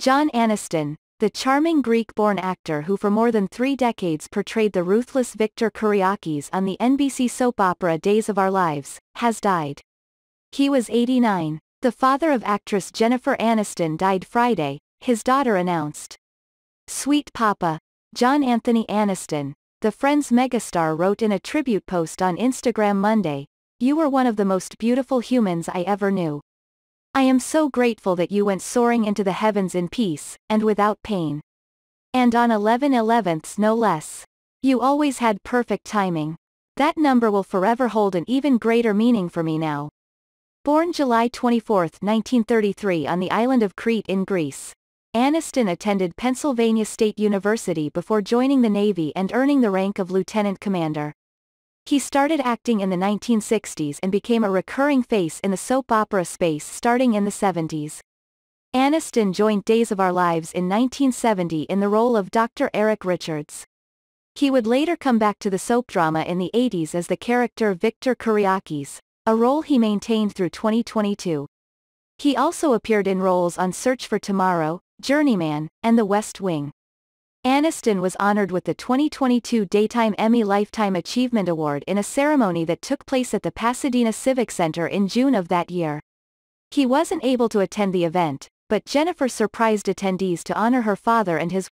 John Aniston, the charming Greek-born actor who for more than three decades portrayed the ruthless Victor Kiriakis on the NBC soap opera Days of Our Lives, has died. He was 89. The father of actress Jennifer Aniston died Friday, his daughter announced. Sweet Papa, John Anthony Aniston, the Friends megastar wrote in a tribute post on Instagram Monday, You were one of the most beautiful humans I ever knew. I am so grateful that you went soaring into the heavens in peace, and without pain. And on 11 11ths no less. You always had perfect timing. That number will forever hold an even greater meaning for me now. Born July 24, 1933 on the island of Crete in Greece. Aniston attended Pennsylvania State University before joining the Navy and earning the rank of lieutenant commander. He started acting in the 1960s and became a recurring face in the soap opera space starting in the 70s. Aniston joined Days of Our Lives in 1970 in the role of Dr. Eric Richards. He would later come back to the soap drama in the 80s as the character Victor Kiriakis, a role he maintained through 2022. He also appeared in roles on Search for Tomorrow, Journeyman, and The West Wing. Aniston was honored with the 2022 Daytime Emmy Lifetime Achievement Award in a ceremony that took place at the Pasadena Civic Center in June of that year. He wasn't able to attend the event, but Jennifer surprised attendees to honor her father and his